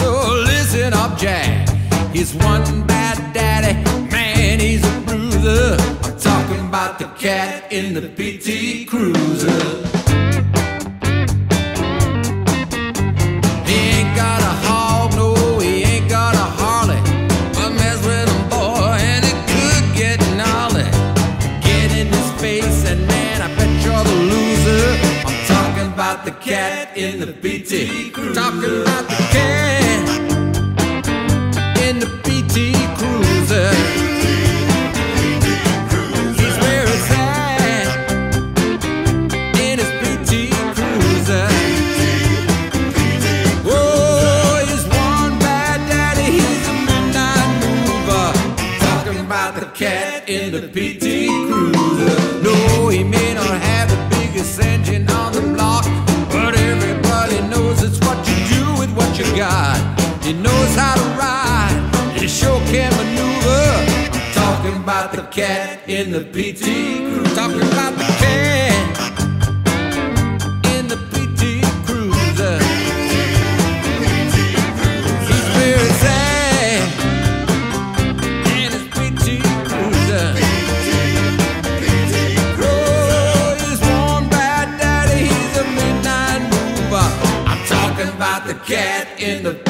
called Jack. He's one bad daddy, man, he's a bruiser. I'm talking about the cat in the PT Cruiser. He ain't got a hog, no, he ain't got a Harley. But mess with him, boy, and it could get gnarly. Get in his face, and man, I bet you're the loser. I'm talking about the cat in the PT Cruiser. Talking about the cat Talking the cat in the PT Cruiser. No, he may not have the biggest engine on the block, but everybody knows it's what you do with what you got. He knows how to ride, he sure can maneuver. I'm talking about the cat in the PT Cruiser. Talking about the in the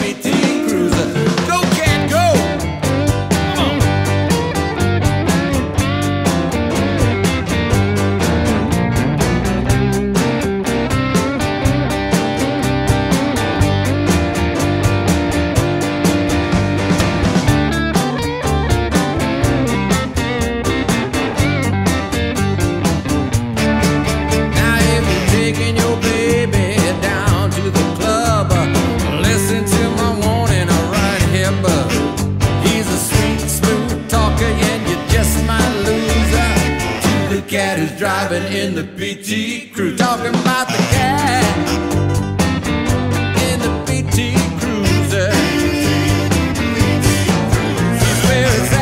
who's driving in the PT crew. Talking about the cat in the PT Cruiser. He's where it's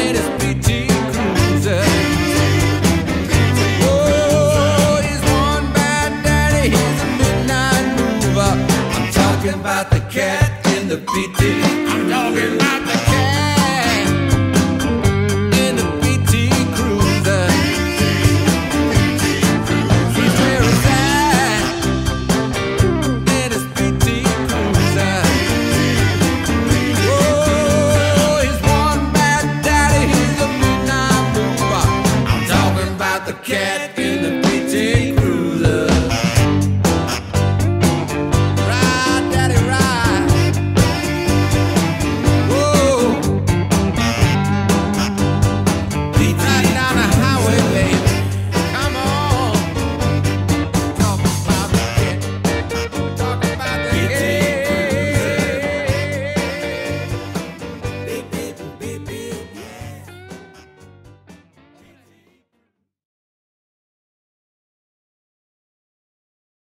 in his PT Cruiser. Oh, he's one bad daddy, he's a midnight mover. I'm talking about the cat in the PT. I'm talking about the again.